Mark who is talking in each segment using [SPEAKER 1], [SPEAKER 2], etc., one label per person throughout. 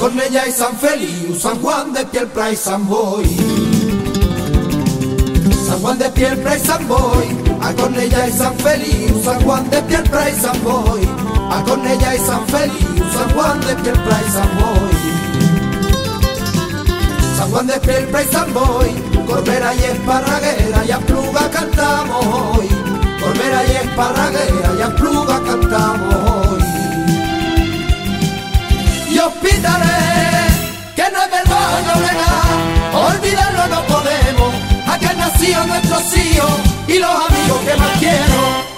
[SPEAKER 1] Cornella y San Feliu, San Juan de Pielpra y San Boy. San Juan de Pielpra y San Boy, a Cornella y San Feliu, San Juan de Pielpra y San Boy. A Cornella y San Feliu, San Juan de Pielpra y San Boy. San Juan de Pielpra y San Boy, Corbera y Esparraguera, y a Pluga cantamos hoy. Nacido nuestros hijos y los amigos que más quiero.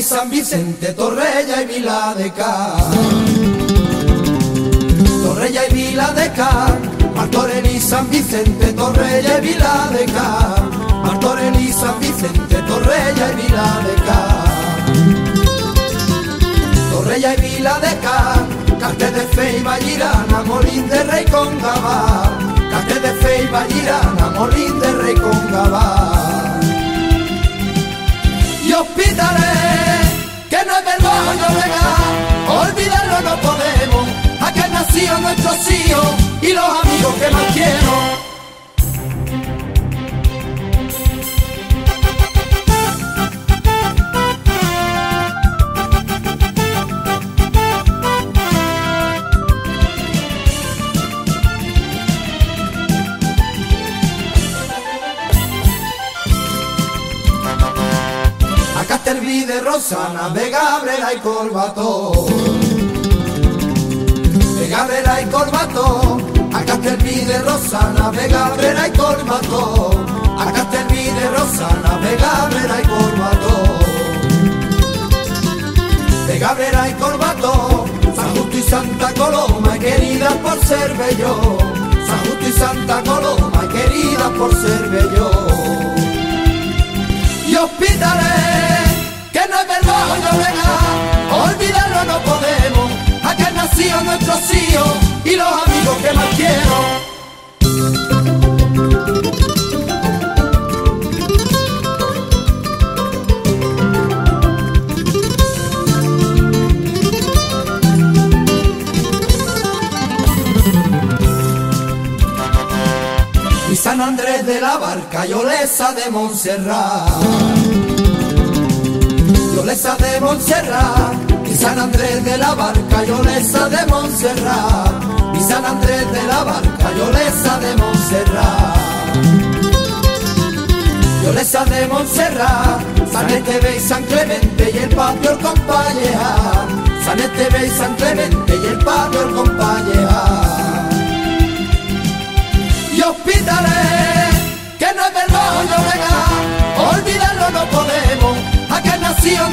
[SPEAKER 1] San Vicente, Torrella y Vila de Cá. San Vicente, Torrella y Vila de Cá. Martorell San Vicente, Torrella y Vila de Cá. Torrella y Vila de Cá. Carte de Fe y Vallirana, Molín de Rey con Gabá. Carte de Fe y Vallirana, Molín de Rey con Gabá y hospitales, que no es verdad no legal, olvidarlo no podemos, aquí han nacido nuestros hijos y los amigos que más quiero. A Castelvide, Rosana, de Gabriela y Corbato. De Gabriela y Corbato, a Castelvide, Rosana, de Gabriela y Corbato. A Castelvide, Rosana, de Gabriela y Corbato. De Gabriela y Corbato, San Justo y Santa Coloma, querida por ser bello. San Justo y Santa Coloma, querida y San Andrés de la Barca y Olesa de Montserrat. Y de Montserrat, y San Andrés de la Barca y Olesa de Montserrat. Y San Andrés de la Barca y Olesa de Montserrat. Y de Montserrat, San Esteve y San Clemente y el patio el. San Esteve y San Clemente y el patio el y hospitales, que no es verdad no olvidarlo no podemos, aquí han nacido